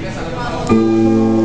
皆さん